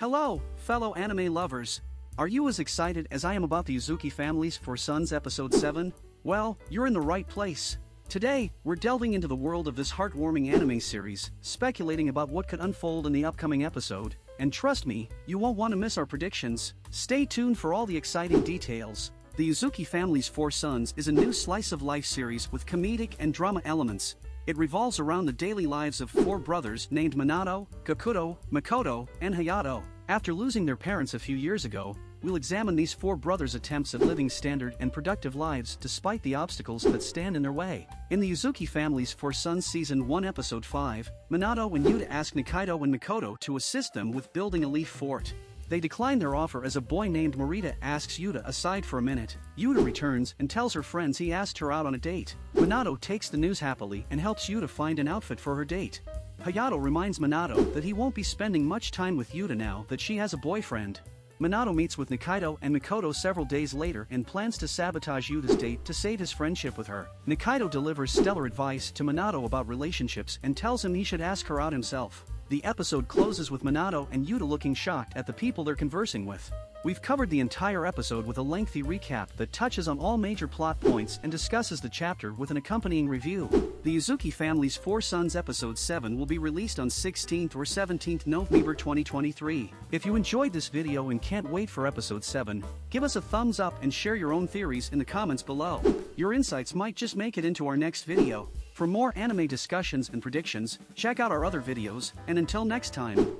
Hello, fellow anime lovers. Are you as excited as I am about the Yuzuki Family's Four Sons Episode 7? Well, you're in the right place. Today, we're delving into the world of this heartwarming anime series, speculating about what could unfold in the upcoming episode. And trust me, you won't want to miss our predictions. Stay tuned for all the exciting details. The Yuzuki Family's Four Sons is a new slice of life series with comedic and drama elements. It revolves around the daily lives of four brothers named Minato, Gakuto, Mikoto, and Hayato. After losing their parents a few years ago, we'll examine these four brothers' attempts at living standard and productive lives despite the obstacles that stand in their way. In the Yuzuki family's Four Sons Season 1 Episode 5, Minato and Yuta ask Nikaido and Makoto to assist them with building a leaf fort. They decline their offer as a boy named Morita asks Yuta aside for a minute. Yuta returns and tells her friends he asked her out on a date. Minato takes the news happily and helps Yuta find an outfit for her date. Hayato reminds Minato that he won't be spending much time with Yuta now that she has a boyfriend. Minato meets with Nikaido and Mikoto several days later and plans to sabotage Yuta's date to save his friendship with her. Nikaido delivers stellar advice to Minato about relationships and tells him he should ask her out himself. The episode closes with Minato and Yuta looking shocked at the people they're conversing with. We've covered the entire episode with a lengthy recap that touches on all major plot points and discusses the chapter with an accompanying review. The Yuzuki family's Four Sons episode 7 will be released on 16th or 17th November 2023. If you enjoyed this video and can't wait for episode 7, give us a thumbs up and share your own theories in the comments below. Your insights might just make it into our next video. For more anime discussions and predictions, check out our other videos, and until next time,